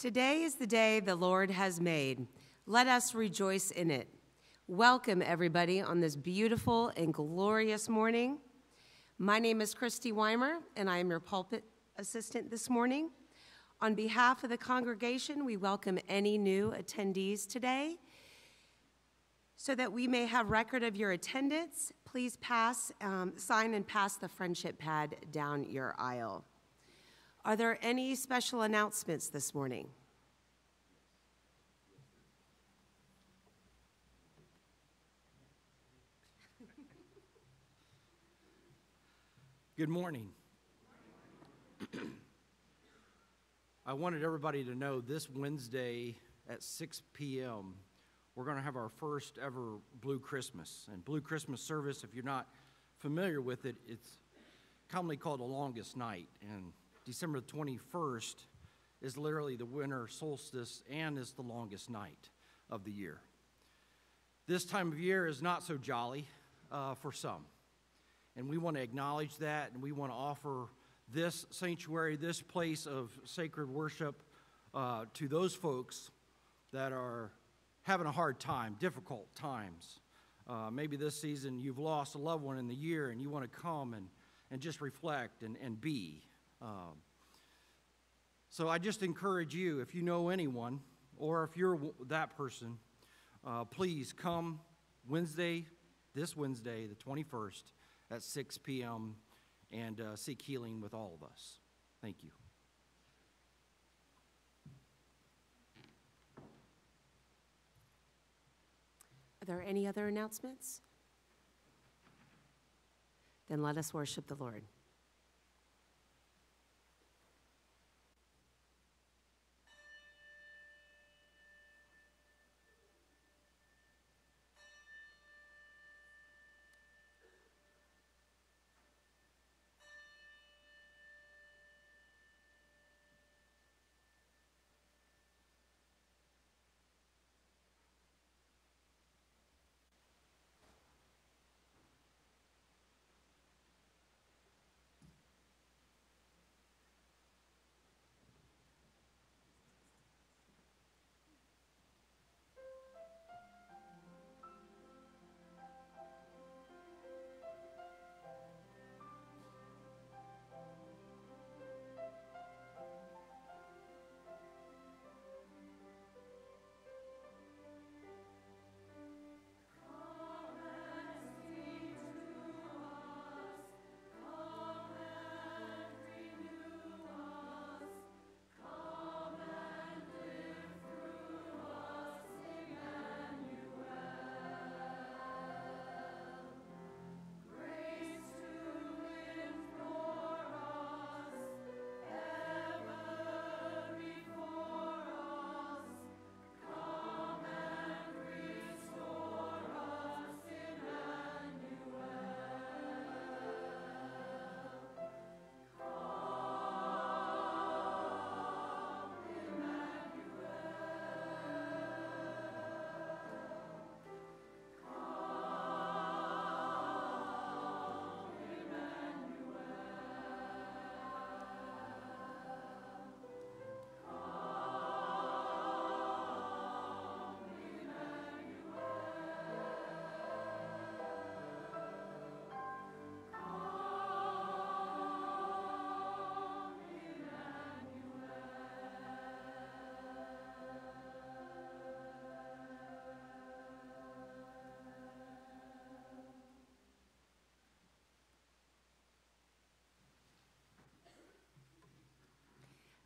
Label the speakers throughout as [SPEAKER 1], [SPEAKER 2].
[SPEAKER 1] Today is the day the Lord has made. Let us rejoice in it. Welcome, everybody, on this beautiful and glorious morning. My name is Christy Weimer, and I am your pulpit assistant this morning. On behalf of the congregation, we welcome any new attendees today. So that we may have record of your attendance, please pass, um, sign and pass the friendship pad down your aisle. Are there any special announcements this morning?
[SPEAKER 2] Good morning. I wanted everybody to know this Wednesday at 6 p.m., we're going to have our first ever Blue Christmas. And Blue Christmas service, if you're not familiar with it, it's commonly called the longest night. And December 21st is literally the winter solstice and is the longest night of the year. This time of year is not so jolly uh, for some. And we want to acknowledge that, and we want to offer this sanctuary, this place of sacred worship, uh, to those folks that are having a hard time, difficult times. Uh, maybe this season you've lost a loved one in the year and you want to come and, and just reflect and, and be. Um, so I just encourage you, if you know anyone, or if you're that person, uh, please come Wednesday, this Wednesday, the 21st at 6 p.m. and uh, seek healing with all of us. Thank you.
[SPEAKER 1] Are there any other announcements? Then let us worship the Lord.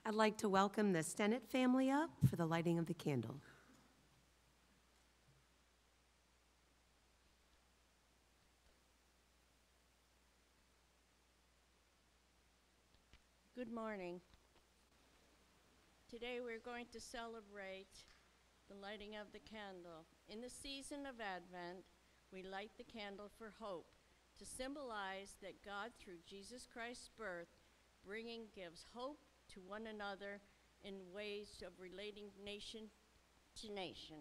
[SPEAKER 1] I'd like to welcome the Stennett family up for the lighting of the candle.
[SPEAKER 3] Good morning. Today we're going to celebrate the lighting of the candle. In the season of Advent, we light the candle for hope to symbolize that God, through Jesus Christ's birth, bringing gives hope to one another in ways of relating nation to nation.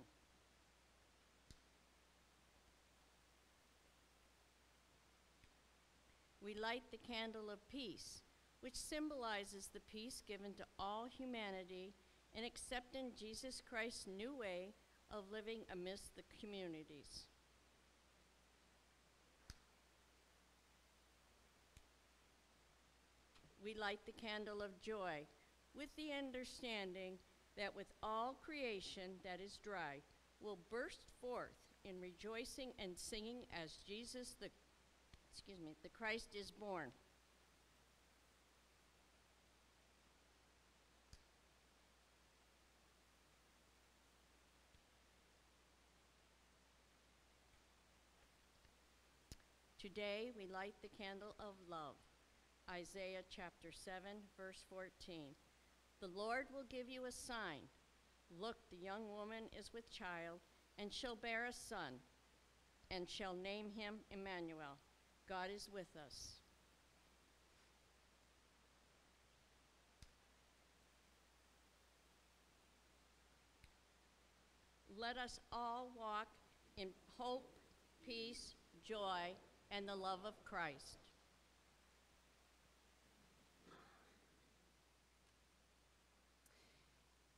[SPEAKER 3] We light the candle of peace, which symbolizes the peace given to all humanity and accepting Jesus Christ's new way of living amidst the communities. We light the candle of joy with the understanding that with all creation that is dry will burst forth in rejoicing and singing as Jesus the excuse me, the Christ is born. Today we light the candle of love. Isaiah chapter 7, verse 14. The Lord will give you a sign. Look, the young woman is with child, and shall bear a son, and shall name him Emmanuel. God is with us. Let us all walk in hope, peace, joy, and the love of Christ.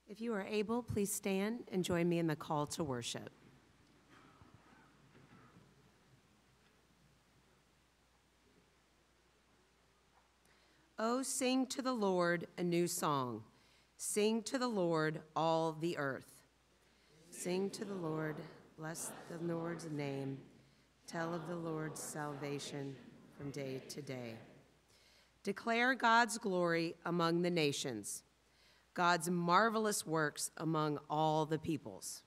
[SPEAKER 1] If you are able, please stand and join me in the call to worship. Oh, sing to the Lord a new song. Sing to the Lord all the earth. Sing to the Lord, bless the Lord's name. Tell of the Lord's salvation from day to day. Declare God's glory among the nations, God's marvelous works among all the peoples.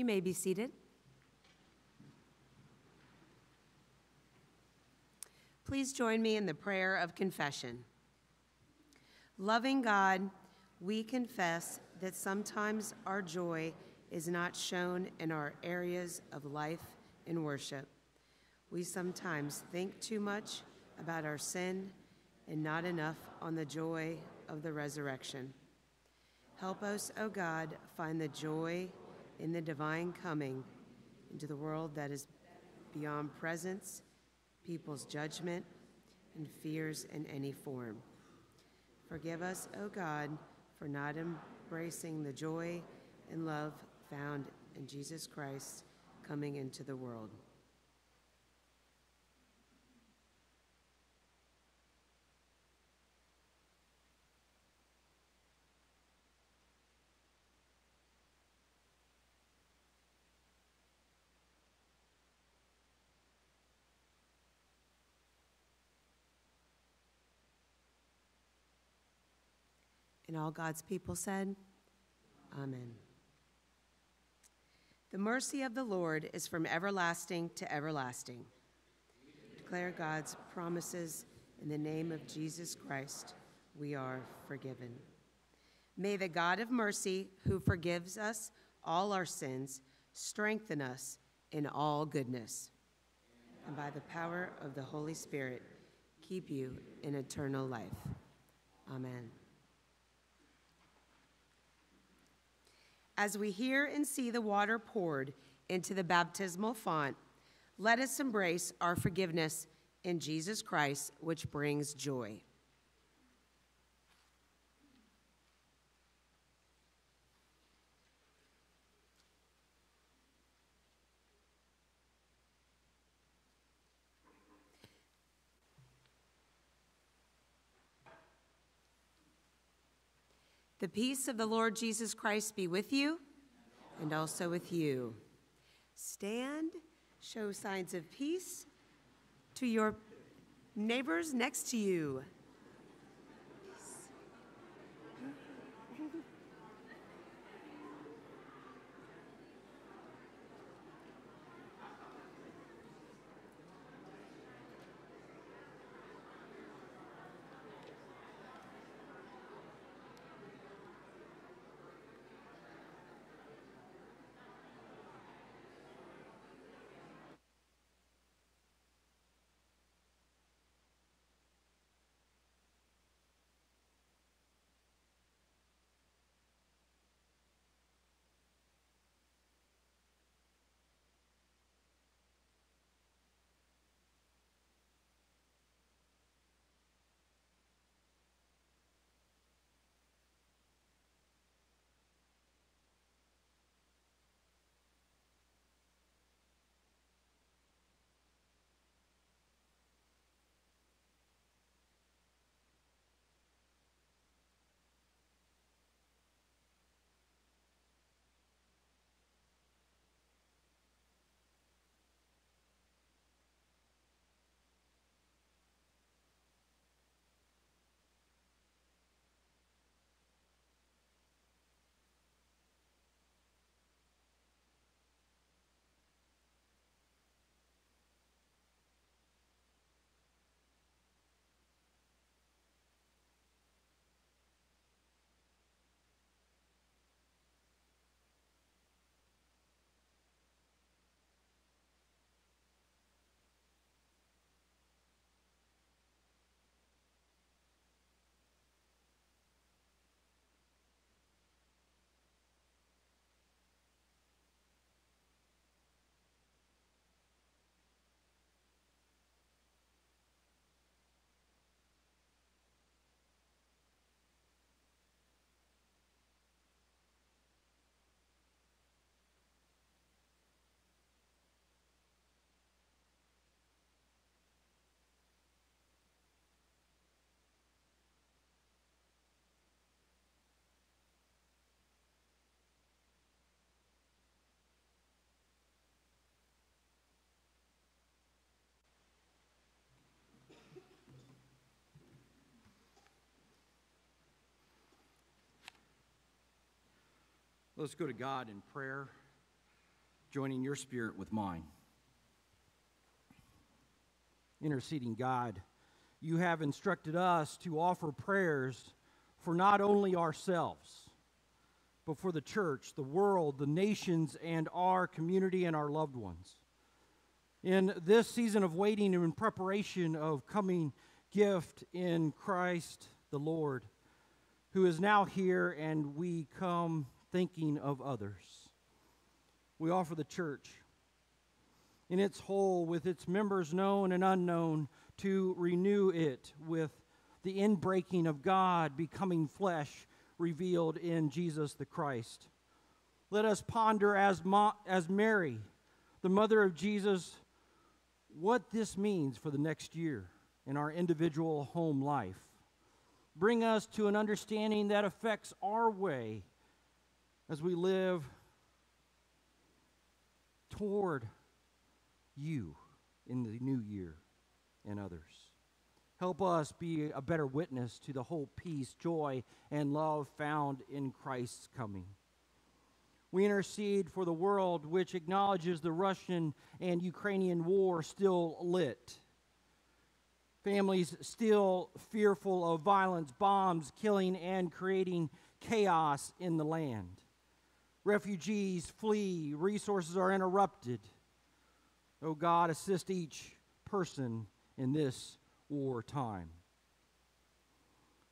[SPEAKER 1] You may be seated. Please join me in the prayer of confession. Loving God, we confess that sometimes our joy is not shown in our areas of life and worship. We sometimes think too much about our sin and not enough on the joy of the resurrection. Help us, O oh God, find the joy in the divine coming into the world that is beyond presence, people's judgment, and fears in any form. Forgive us, O God, for not embracing the joy and love found in Jesus Christ coming into the world. And all God's people said, Amen. The mercy of the Lord is from everlasting to everlasting. Declare God's promises in the name of Jesus Christ. We are forgiven. May the God of mercy, who forgives us all our sins, strengthen us in all goodness. And by the power of the Holy Spirit, keep you in eternal life. Amen. As we hear and see the water poured into the baptismal font, let us embrace our forgiveness in Jesus Christ, which brings joy. The peace of the Lord Jesus Christ be with you and also with you. Stand, show signs of peace to your neighbors next to you.
[SPEAKER 2] Let's go to God in prayer, joining your spirit with mine. Interceding God, you have instructed us to offer prayers for not only ourselves, but for the church, the world, the nations, and our community and our loved ones. In this season of waiting and in preparation of coming gift in Christ the Lord, who is now here, and we come thinking of others. We offer the church in its whole, with its members known and unknown, to renew it with the inbreaking of God becoming flesh revealed in Jesus the Christ. Let us ponder as, Ma- as Mary, the mother of Jesus, what this means for the next year in our individual home life. Bring us to an understanding that affects our way as we live toward you in the new year and others. Help us be a better witness to the hope, peace, joy, and love found in Christ's coming. We intercede for the world which acknowledges the Russian and Ukrainian war still lit. Families still fearful of violence, bombs, killing, and creating chaos in the land. Refugees flee, resources are interrupted. Oh God, assist each person in this war time.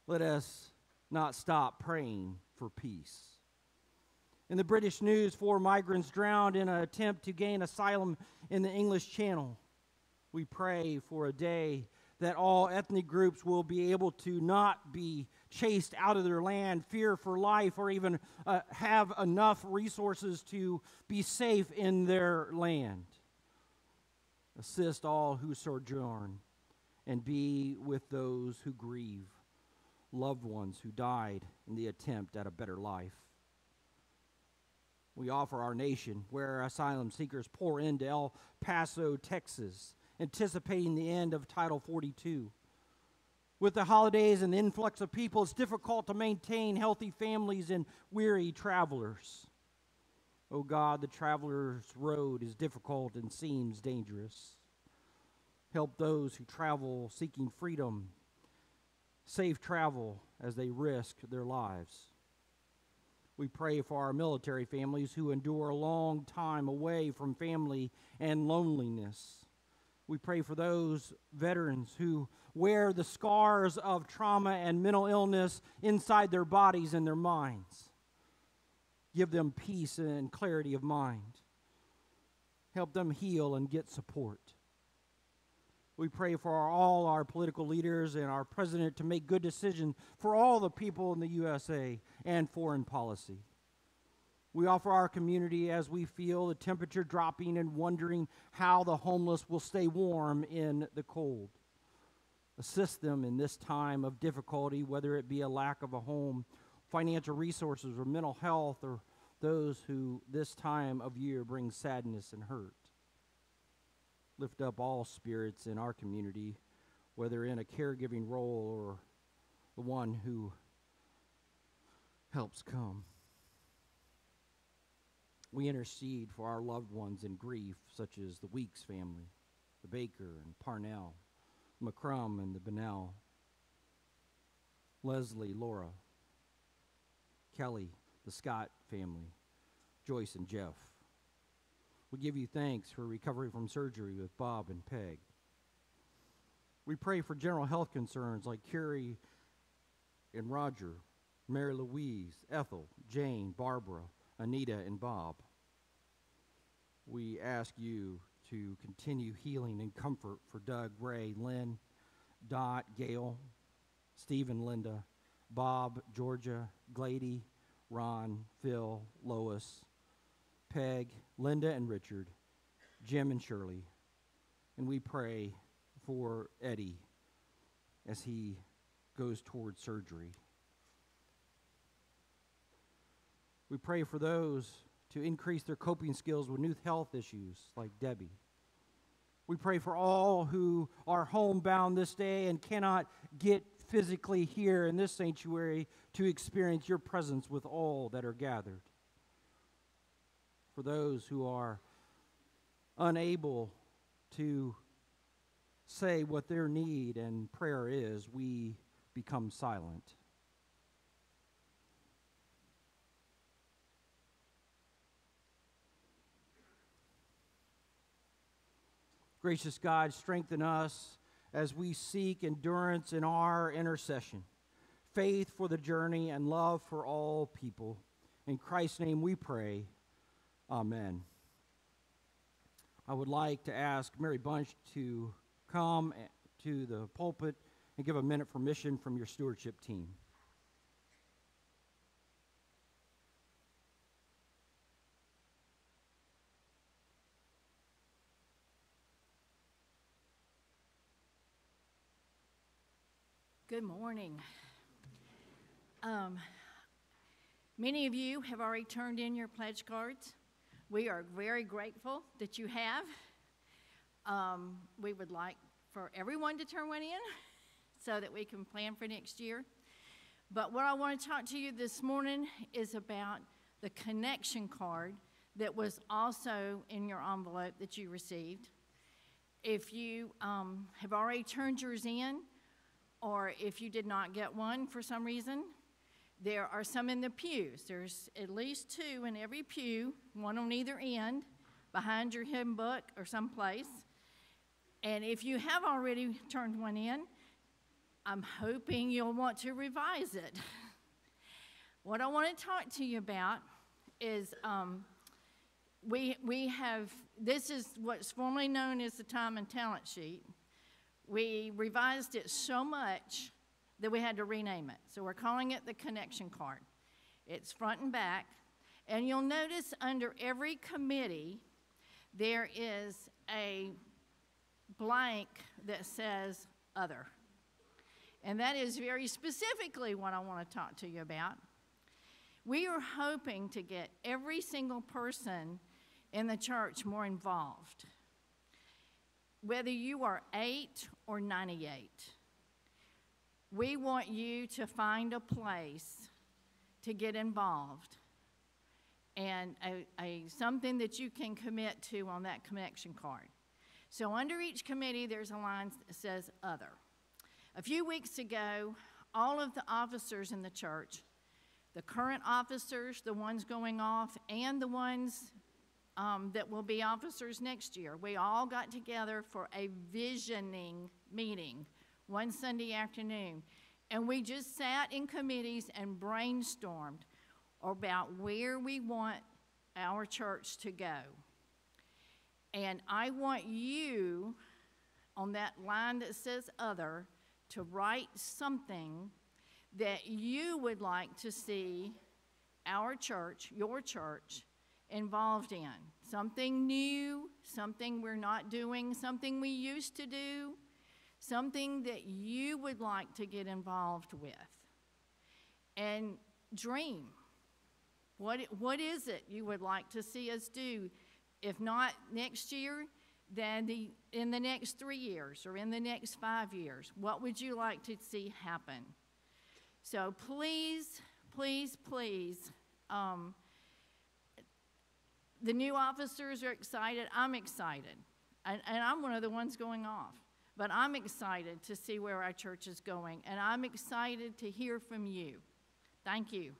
[SPEAKER 2] Let us not stop praying for peace. In the British news, four migrants drowned in an attempt to gain asylum in the English Channel. We pray for a day that all ethnic groups will be able to not be chased out of their land, fear for life, or even uh, have enough resources to be safe in their land. Assist all who sojourn and be with those who grieve, loved ones who died in the attempt at a better life. We offer our nation where asylum seekers pour into El Paso, Texas, anticipating the end of Title 42. With the holidays and the influx of people, it's difficult to maintain healthy families and weary travelers. Oh God, the traveler's road is difficult and seems dangerous. Help those who travel seeking freedom, safe travel as they risk their lives. We pray for our military families who endure a long time away from family and loneliness. We pray for those veterans who wear the scars of trauma and mental illness inside their bodies and their minds. Give them peace and clarity of mind. Help them heal and get support. We pray for our, all our political leaders and our president to make good decisions for all the people in the USA and foreign policy. We offer our community as we feel the temperature dropping and wondering how the homeless will stay warm in the cold. Assist them in this time of difficulty, whether it be a lack of a home, financial resources, or mental health, or those who this time of year bring sadness and hurt lift up all spirits in our community, whether in a caregiving role or the one who helps come. We intercede for our loved ones in grief, such as the Weeks family, the Baker and Parnell, McCrum and the Bennell, Leslie, Laura, Kelly, the Scott family, Joyce and Jeff. We give you thanks for recovery from surgery with Bob and Peg. We pray for general health concerns like Carrie and Roger, Mary Louise, Ethel, Jane, Barbara, Anita, and Bob. We ask you to continue healing and comfort for Doug, Ray, Lynn, Dot, Gail, Stephen, Linda, Bob, Georgia, Glady, Ron, Phil, Lois, Peg, Linda and Richard, Jim and Shirley, and we pray for Eddie as he goes toward surgery. We pray for those to increase their coping skills with new health issues like Debbie. We pray for all who are homebound this day and cannot get physically here in this sanctuary to experience your presence with all that are gathered for those who are unable to say what their need and prayer is, we become silent. Gracious God, strengthen us as we seek endurance in our intercession, faith for the journey, and love for all people. In Christ's name we pray. Amen. I would like to ask Mary Bunch to come to the pulpit and give a minute for mission from your stewardship team.
[SPEAKER 4] Good morning. Um, many of you have already turned in your pledge cards. We are very grateful that you have. Um, we would like for everyone to turn one in. so that we can plan for next year. But what I want to talk to you this morning is about the connection card that was also in your envelope that you received. If you um, have already turned yours in, or if you did not get one for some reason, there are some in the pews. There's at least two in every pew, one on either end, behind your hymn book or someplace. And if you have already turned one in, I'm hoping you'll want to revise it. what I want to talk to you about is um, we, we have, this is what's formerly known as the time and talent sheet. We revised it so much that we had to rename it. So we're calling it the connection card. It's front and back. And you'll notice under every committee, there is a blank that says other. And that is very specifically what I want to talk to you about. We are hoping to get every single person in the church more involved. Whether you are 8 or 98, we want you to find a place to get involved and a, a, something that you can commit to on that connection card. So, under each committee, there's a line that says Other. A few weeks ago, all of the officers in the church, the current officers, the ones going off, and the ones um, that will be officers next year, we all got together for a visioning meeting one Sunday afternoon. And we just sat in committees and brainstormed about where we want our church to go. And I want you on that line that says other to write something that you would like to see our church, your church, involved in. Something new, something we're not doing, something we used to do, something that you would like to get involved with. And dream. What, what is it you would like to see us do? If not next year, then the, in the next three years or in the next five years? What would you like to see happen? So please, please, please, um, the new officers are excited. I'm excited. And, and I'm one of the ones going off. But I'm excited to see where our church is going. And I'm excited to hear from you. Thank you.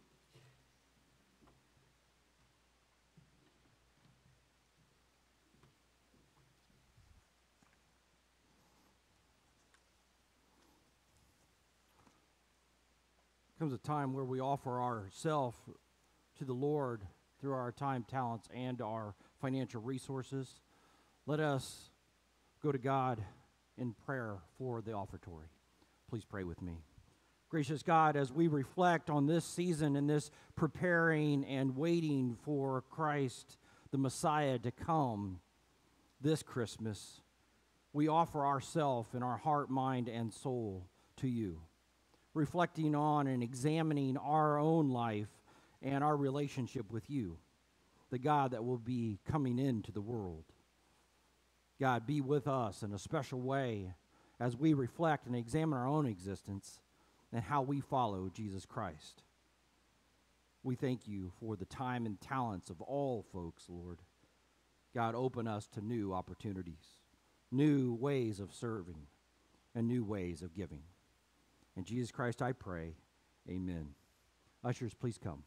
[SPEAKER 2] comes a time where we offer ourselves to the Lord through our time, talents, and our financial resources. Let us go to God in prayer for the offertory. Please pray with me. Gracious God, as we reflect on this season and this preparing and waiting for Christ, the Messiah, to come this Christmas, we offer ourselves in our heart, mind, and soul to you reflecting on and examining our own life and our relationship with you, the God that will be coming into the world. God, be with us in a special way as we reflect and examine our own existence and how we follow Jesus Christ. We thank you for the time and talents of all folks, Lord. God, open us to new opportunities, new ways of serving, and new ways of giving. In Jesus Christ I pray. Amen. Ushers, please come.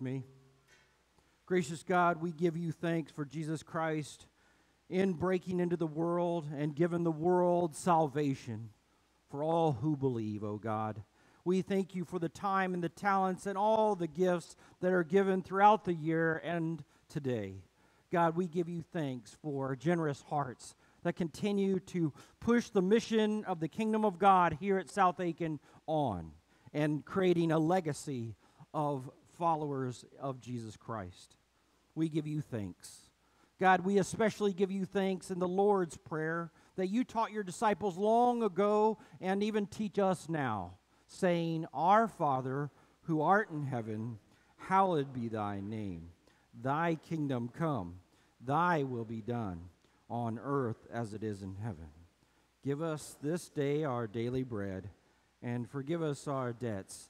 [SPEAKER 2] Me. Gracious God, we give you thanks for Jesus Christ in breaking into the world and giving the world salvation for all who believe, O God. We thank you for the time and the talents and all the gifts that are given throughout the year and today. God, we give you thanks for generous hearts that continue to push the mission of the kingdom of God here at South Aiken on and creating a legacy of followers of Jesus Christ. We give you thanks. God, we especially give you thanks in the Lord's Prayer that you taught your disciples long ago and even teach us now, saying, Our Father, who art in heaven, hallowed be thy name. Thy kingdom come, thy will be done, on earth as it is in heaven. Give us this day our daily bread, and forgive us our debts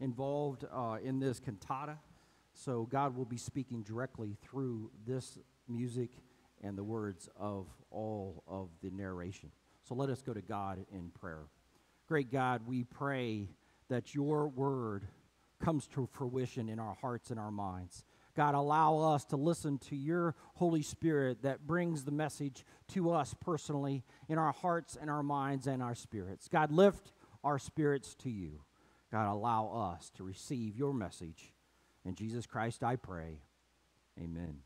[SPEAKER 2] involved uh, in this cantata. So God will be speaking directly through this music and the words of all of the narration. So let us go to God in prayer. Great God, we pray that your word comes to fruition in our hearts and our minds. God, allow us to listen to your Holy Spirit that brings the message to us personally in our hearts and our minds and our spirits. God, lift our spirits to you. God, allow us to receive your message. In Jesus Christ I pray. Amen.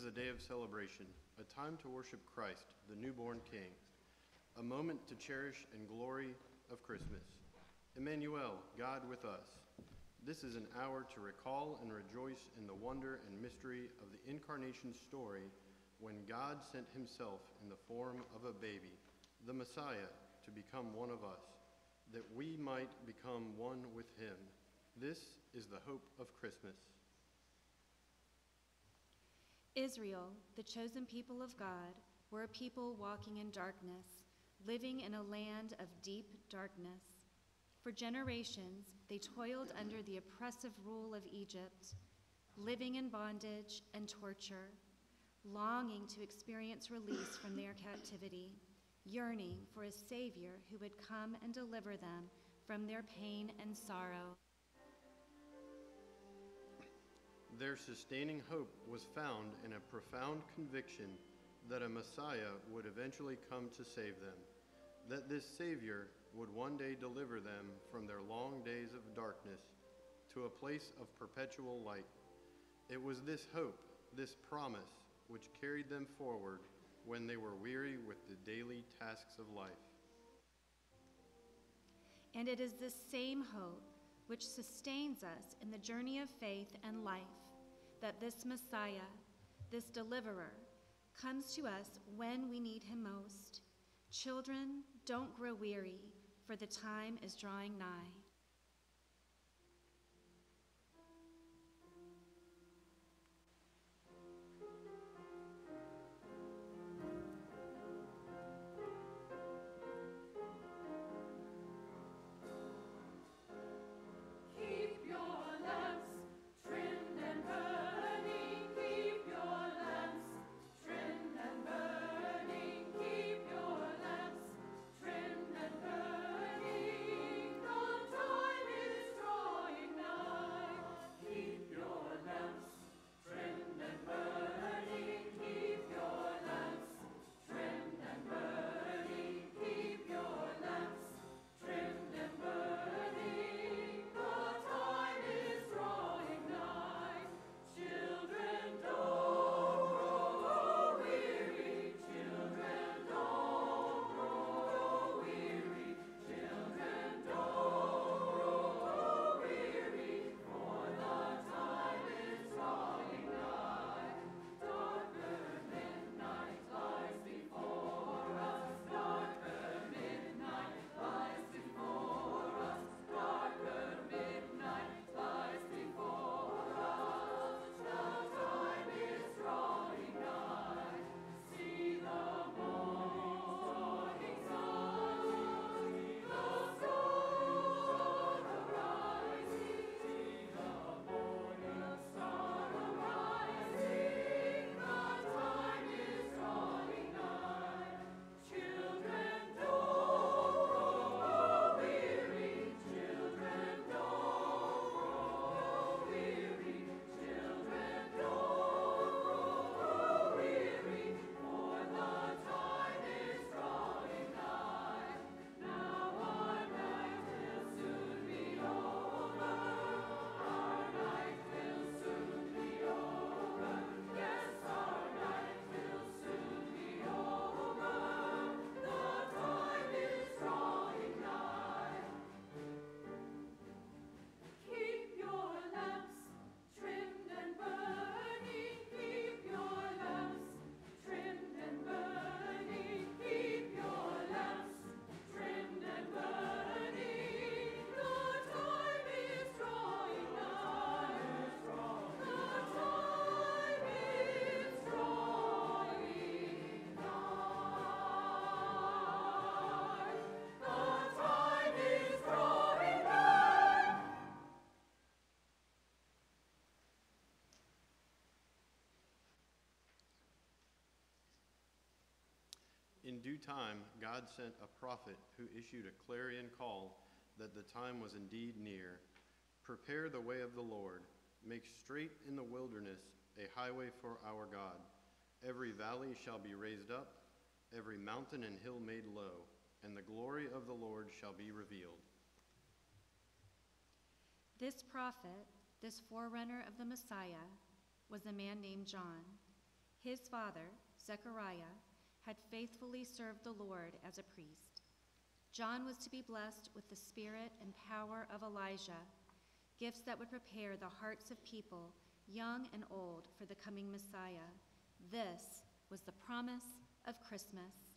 [SPEAKER 5] Is a day of celebration, a time to worship Christ, the newborn King, a moment to cherish and glory of Christmas. Emmanuel, God with us. This is an hour to recall and rejoice in the wonder and mystery of the incarnation story when God sent himself in the form of a baby, the Messiah, to become one of us, that we might become one with him. This is the hope of Christmas.
[SPEAKER 6] Israel, the chosen people of God, were a people walking in darkness, living in a land of deep darkness. For generations, they toiled under the oppressive rule of Egypt, living in bondage and torture, longing to experience release from their captivity, yearning for a Savior who would come and deliver them from their pain and sorrow.
[SPEAKER 5] Their sustaining hope was found in a profound conviction that a Messiah would eventually come to save them, that this Savior would one day deliver them from their long days of darkness to a place of perpetual light. It was this hope, this promise, which carried them forward when they were weary with the daily tasks of life.
[SPEAKER 6] And it is this same hope which sustains us in the journey of faith and life that this Messiah, this deliverer, comes to us when we need him most. Children, don't grow weary, for the time is drawing nigh.
[SPEAKER 5] In due time, God sent a prophet who issued a clarion call that the time was indeed near. Prepare the way of the Lord, make straight in the wilderness a highway for our God. Every valley shall be raised up, every mountain and hill made low, and the glory of the Lord shall be revealed.
[SPEAKER 6] This prophet, this forerunner of the Messiah, was a man named John. His father, Zechariah, had faithfully served the Lord as a priest. John was to be blessed with the spirit and power of Elijah, gifts that would prepare the hearts of people, young and old, for the coming Messiah. This was the promise of Christmas.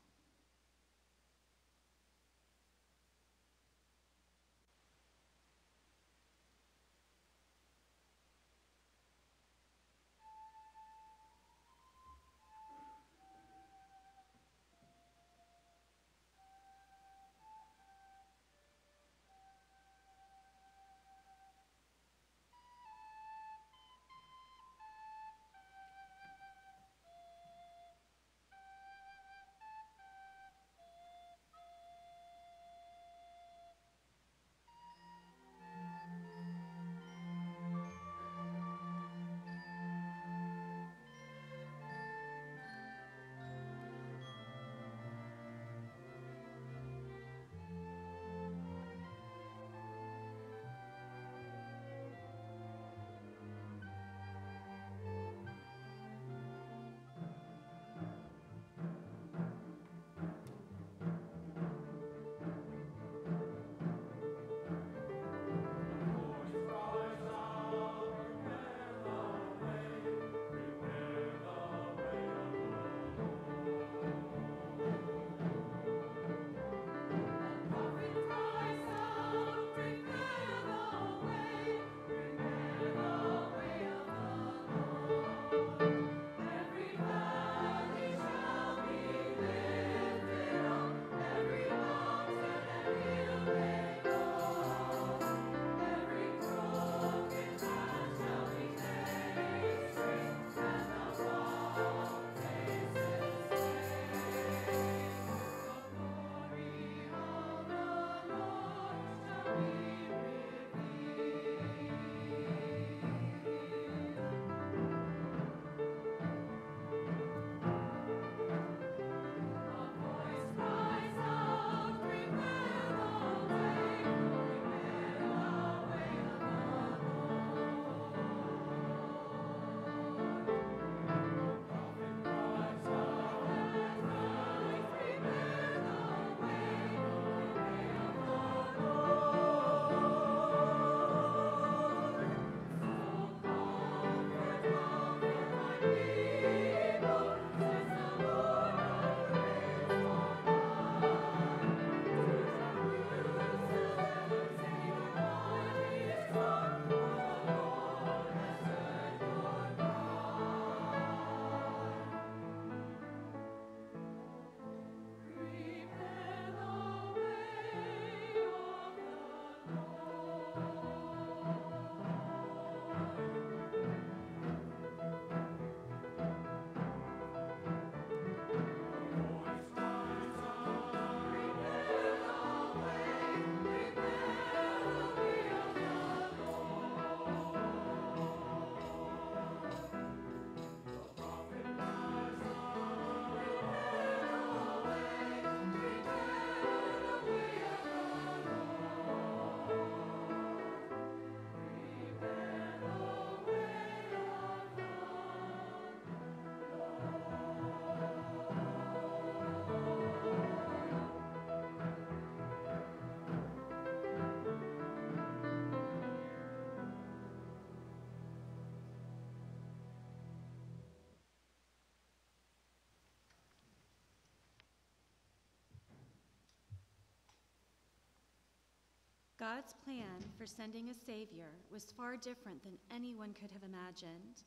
[SPEAKER 6] God's plan for sending a Savior was far different than anyone could have imagined.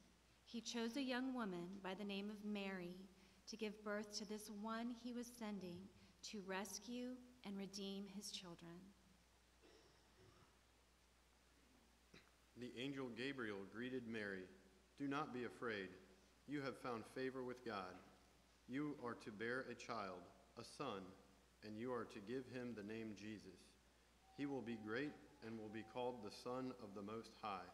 [SPEAKER 6] He chose a young woman by the name of Mary to give birth to this one he was sending to rescue and redeem his children.
[SPEAKER 5] The angel Gabriel greeted Mary. Do not be afraid. You have found favor with God. You are to bear a child, a son, and you are to give him the name Jesus. He will be great and will be called the Son of the Most High.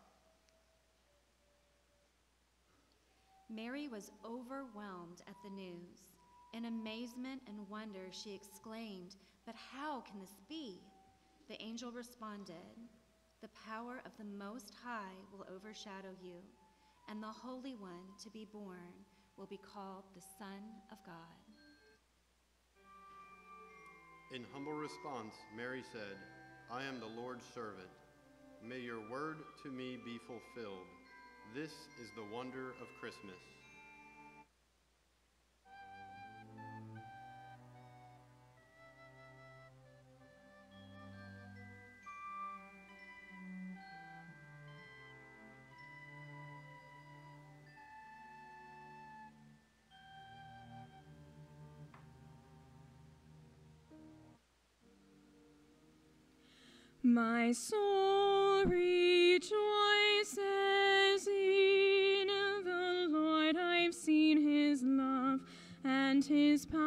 [SPEAKER 6] Mary was overwhelmed at the news. In amazement and wonder, she exclaimed, But how can this be? The angel responded, The power of the Most High will overshadow you, and the Holy One to be born will be called the Son of God.
[SPEAKER 5] In humble response, Mary said, I am the Lord's servant. May your word to me be fulfilled. This is the wonder of Christmas.
[SPEAKER 7] My soul rejoices in the Lord. I've seen his love and his power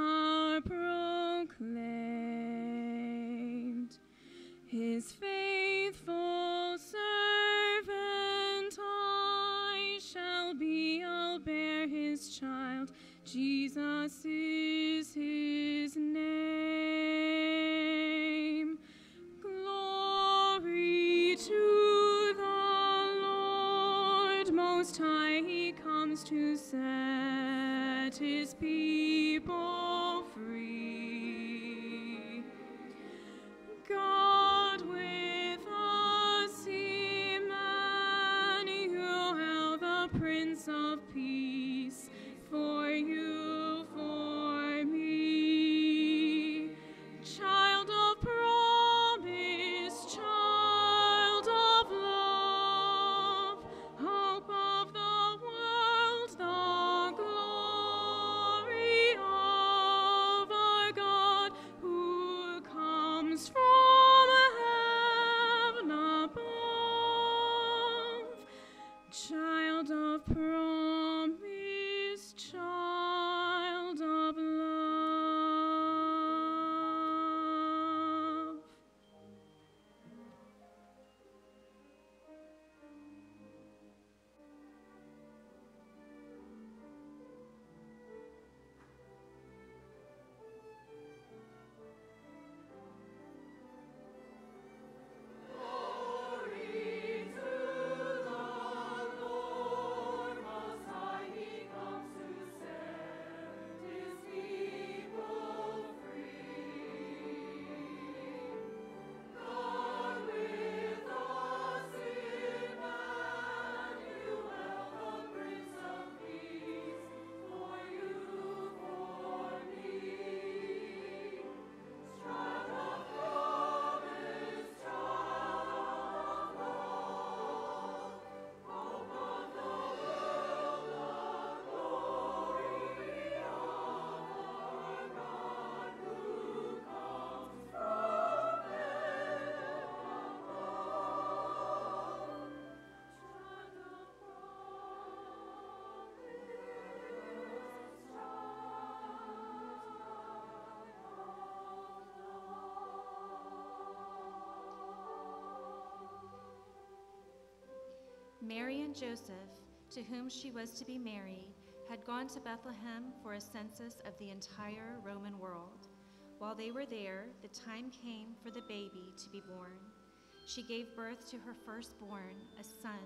[SPEAKER 7] to set His people
[SPEAKER 6] Mary and Joseph, to whom she was to be married, had gone to Bethlehem for a census of the entire Roman world. While they were there, the time came for the baby to be born. She gave birth to her firstborn, a son.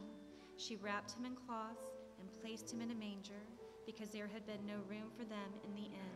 [SPEAKER 6] She wrapped him in cloths and placed him in a manger because there had been no room for them in the inn.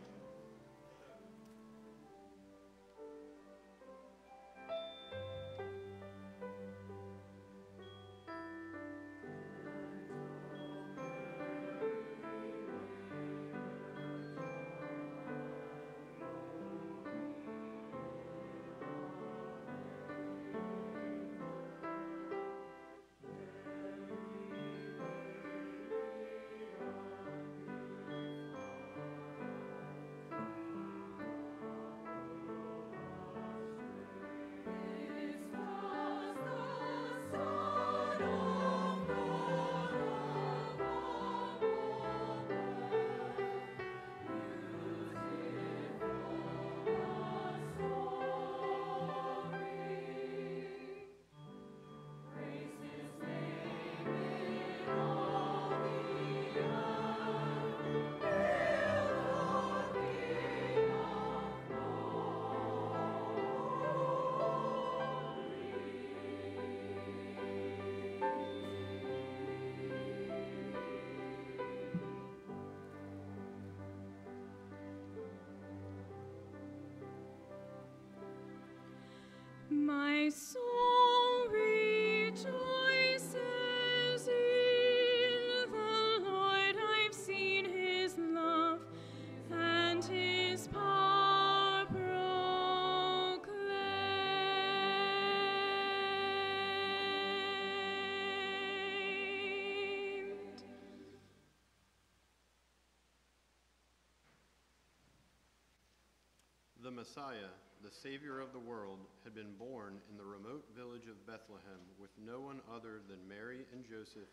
[SPEAKER 5] Messiah, the Savior of the world, had been born in the remote village of Bethlehem with no one other than Mary and Joseph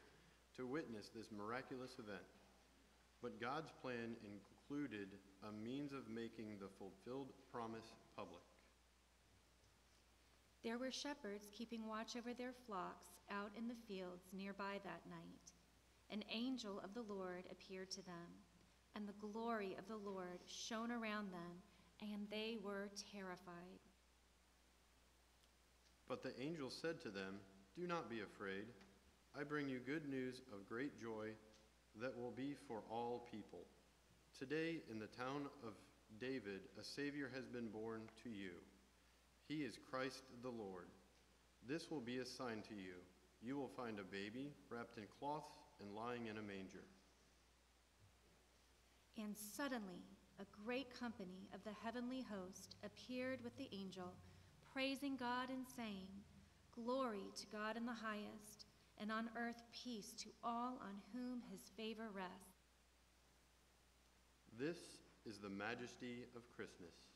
[SPEAKER 5] to witness this miraculous event. But God's plan included a means of making the fulfilled promise public.
[SPEAKER 6] There were shepherds keeping watch over their flocks out in the fields nearby that night. An angel of the Lord appeared to them, and the glory of the Lord shone around them and they were terrified.
[SPEAKER 5] But the angel said to them, Do not be afraid. I bring you good news of great joy that will be for all people. Today, in the town of David, a Savior has been born to you. He is Christ the Lord. This will be a sign to you. You will find a baby wrapped in cloths and lying in a manger.
[SPEAKER 6] And suddenly, a great company of the heavenly host appeared with the angel, praising God and saying, Glory to God in the highest, and on earth peace to all on whom his favor rests.
[SPEAKER 5] This is the majesty of Christmas.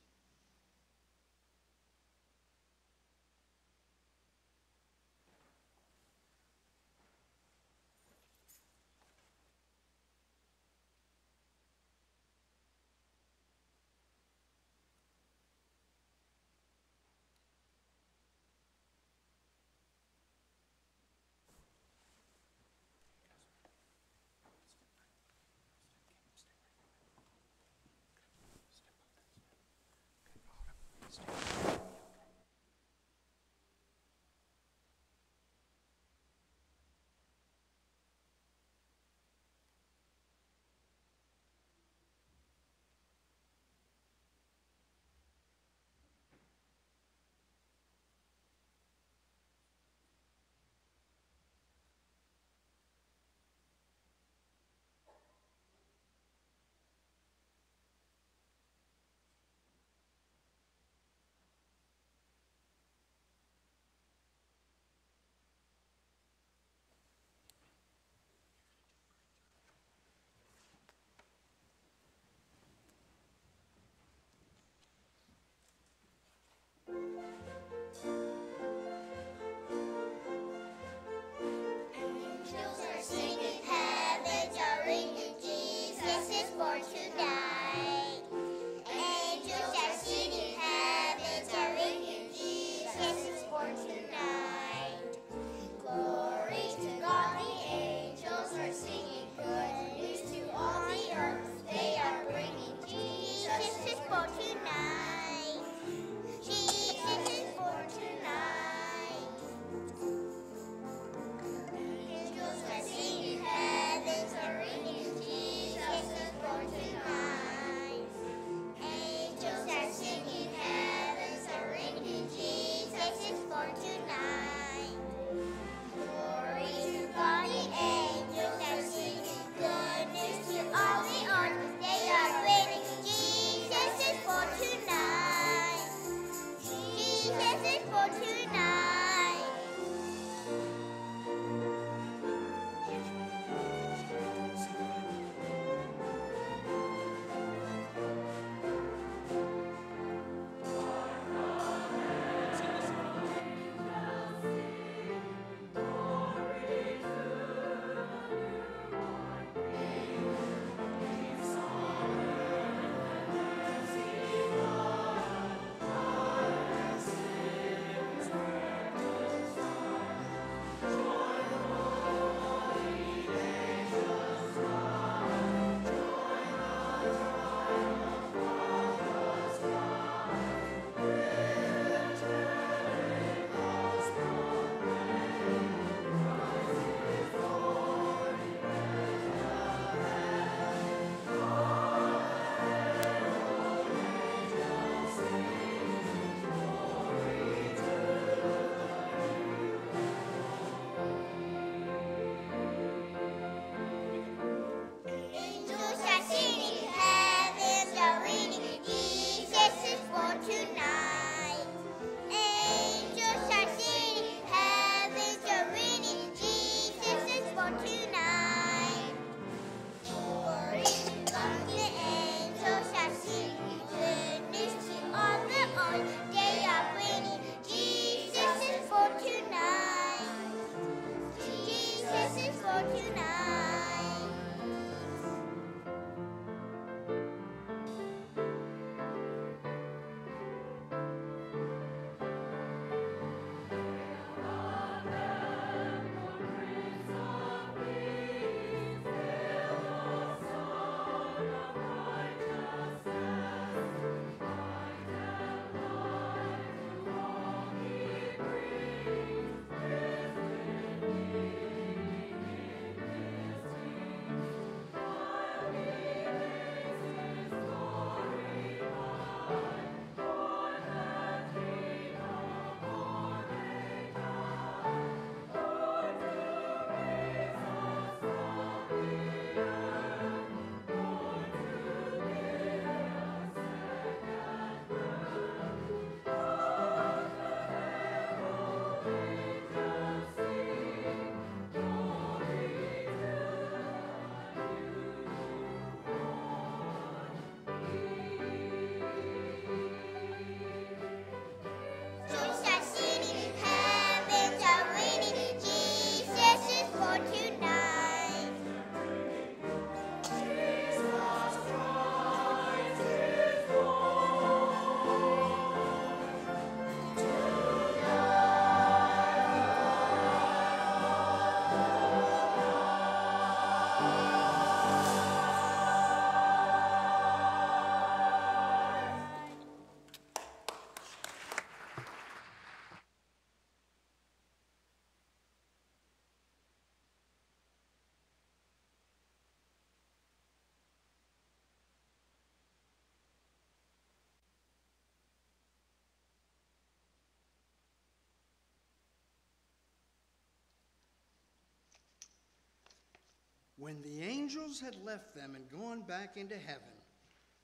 [SPEAKER 8] When the angels had left them and gone back into heaven,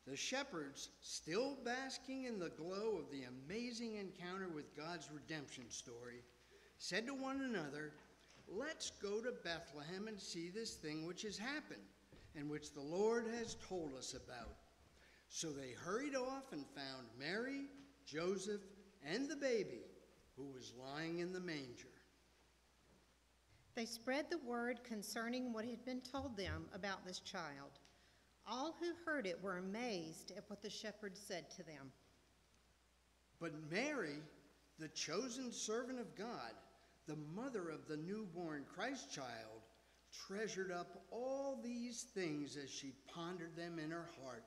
[SPEAKER 8] the shepherds, still basking in the glow of the amazing encounter with God's redemption story, said to one another, Let's go to Bethlehem and see this thing which has happened and which the Lord has told us about. So they hurried off and found Mary, Joseph, and the baby who was lying in the manger.
[SPEAKER 9] They spread the word concerning what had been told them about this child. All who heard it were amazed at what the shepherds said to them.
[SPEAKER 8] But Mary, the chosen servant of God, the mother of the newborn Christ child, treasured up all these things as she pondered them in her heart.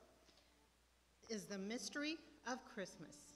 [SPEAKER 9] Is the mystery of Christmas.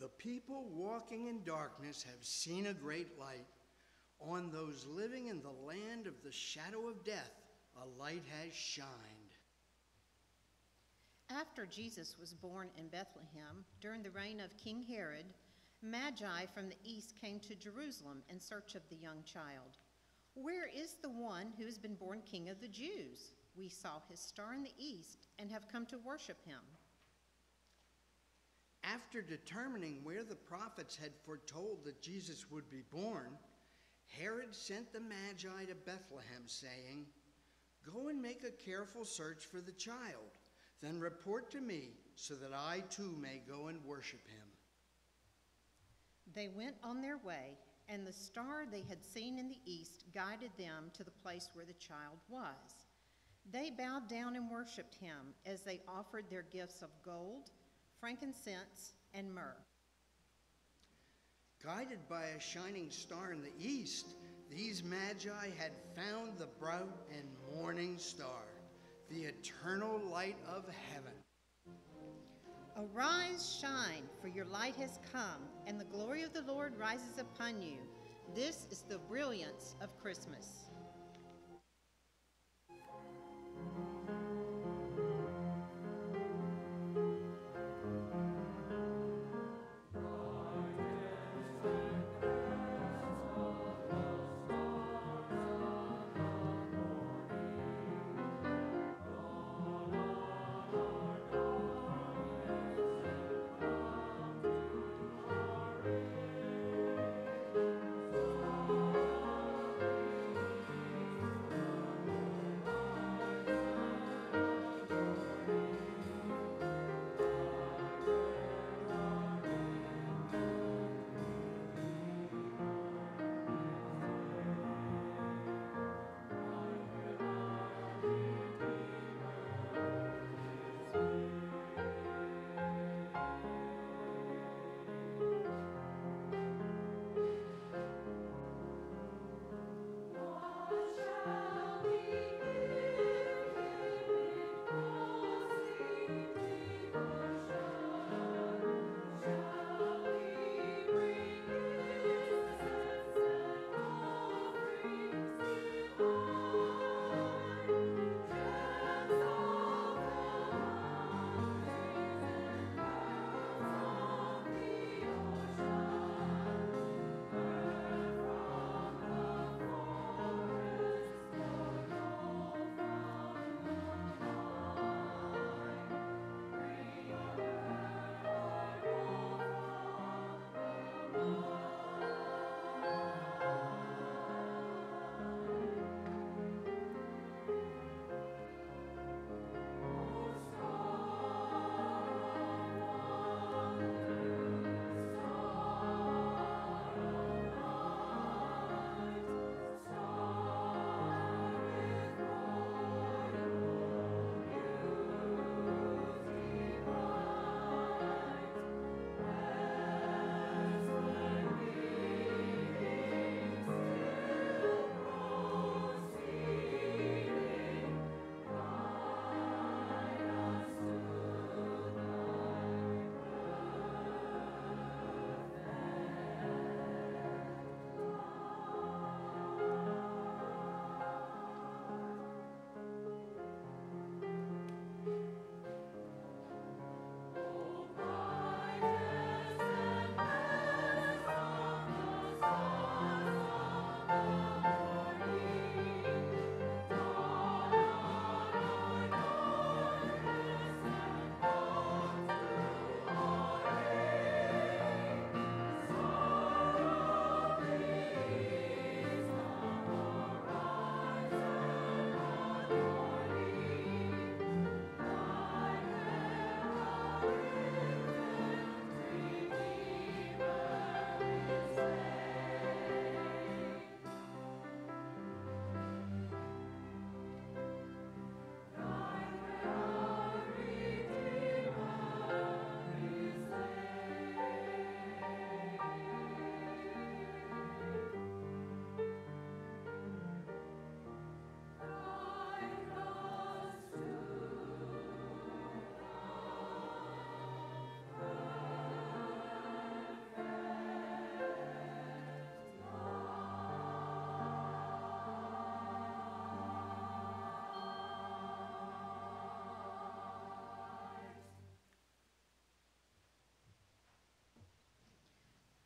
[SPEAKER 8] The people walking in darkness have seen a great light. On those living in the land of the shadow of death, a light has shined.
[SPEAKER 9] After Jesus was born in Bethlehem, during the reign of King Herod, Magi from the east came to Jerusalem in search of the young child. Where is the one who has been born King of the Jews? We saw his star in the east and have come to worship him.
[SPEAKER 8] After determining where the prophets had foretold that Jesus would be born, Herod sent the Magi to Bethlehem, saying, Go and make a careful search for the child, then report to me so that I too may go and worship him.
[SPEAKER 9] They went on their way, and the star they had seen in the east guided them to the place where the child was. They bowed down and worshiped him as they offered their gifts of gold, frankincense, and myrrh.
[SPEAKER 8] Guided by a shining star in the east, these magi had found the bright and morning star, the eternal light of heaven.
[SPEAKER 9] Arise, shine, for your light has come, and the glory of the Lord rises upon you. This is the brilliance of Christmas.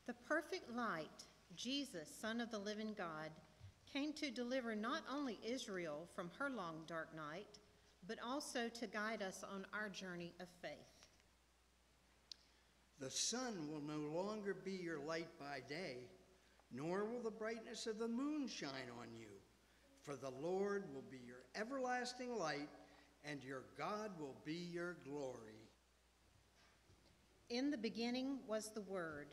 [SPEAKER 9] The perfect light, Jesus, Son of the living God, came to deliver not only Israel from her long dark night, but also to guide us on our journey of faith.
[SPEAKER 8] The sun will no longer be your light by day, nor will the brightness of the moon shine on you. For the Lord will be your everlasting light, and your God will be your glory.
[SPEAKER 9] In the beginning was the Word,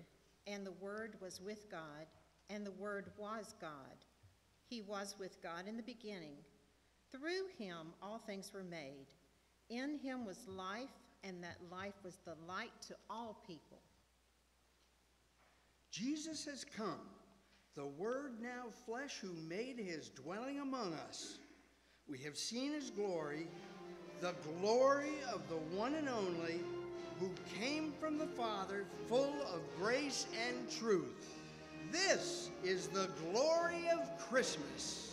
[SPEAKER 9] and the Word was with God, and the Word was God. He was with God in the beginning. Through him all things were made. In him was life, and that life was the light to all people.
[SPEAKER 8] Jesus has come, the Word now flesh, who made his dwelling among us. We have seen his glory, the glory of the one and only, who came from the Father, full of grace and truth. This is the glory of Christmas.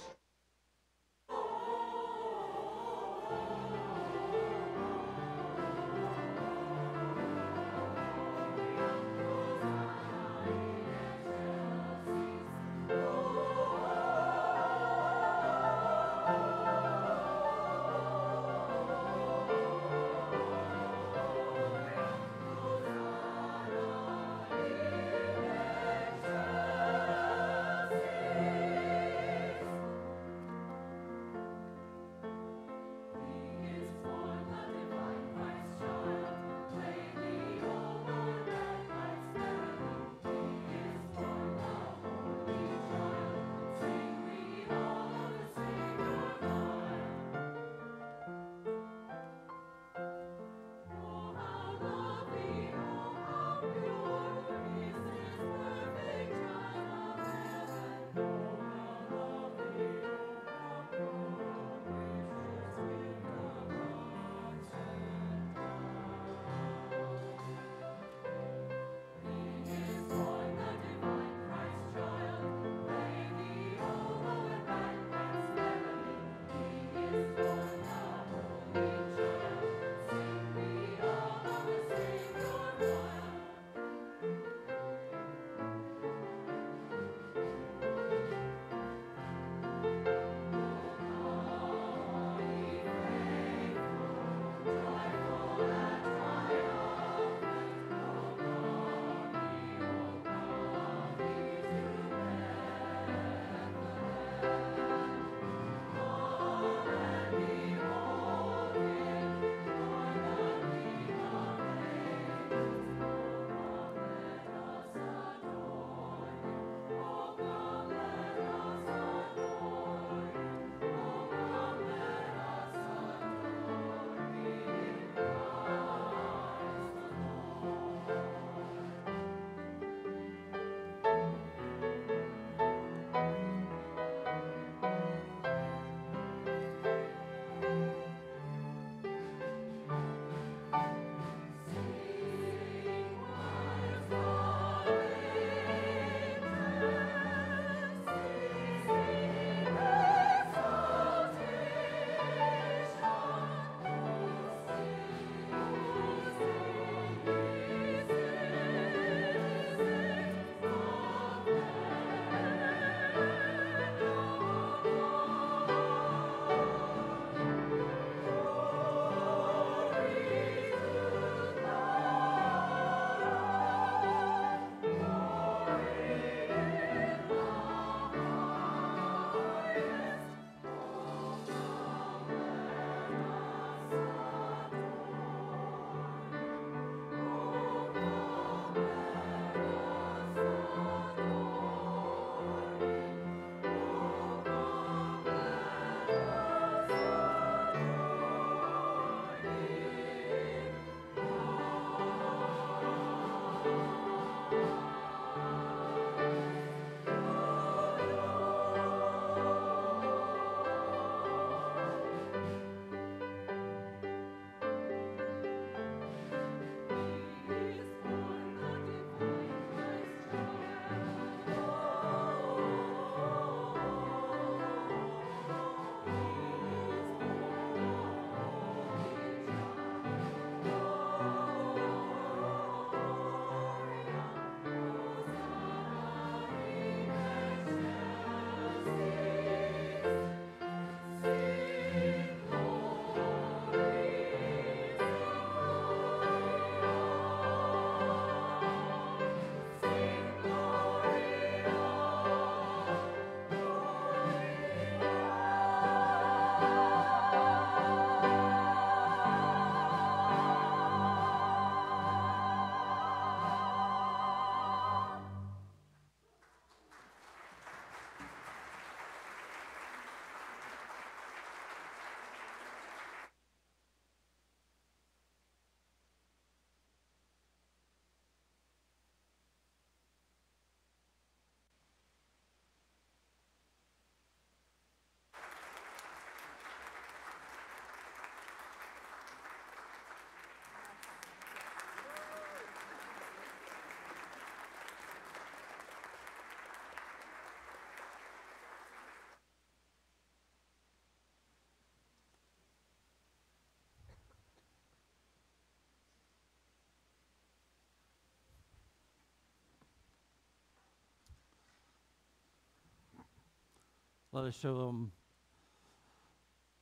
[SPEAKER 2] Let us show them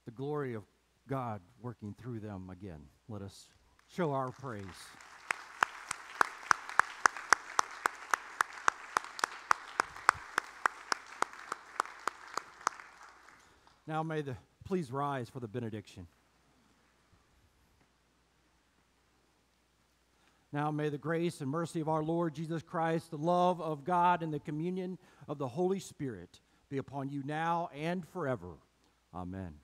[SPEAKER 2] the glory of God working through them again. Let us show our praise. Now may the please rise for the benediction. Now may the grace and mercy of our Lord Jesus Christ, the love of God, and the communion of the Holy Spirit be upon you now and forever. Amen.